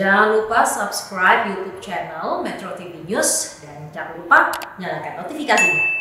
Jangan lupa subscribe YouTube channel Metro TV News dan jangan lupa nyalakan notifikasinya.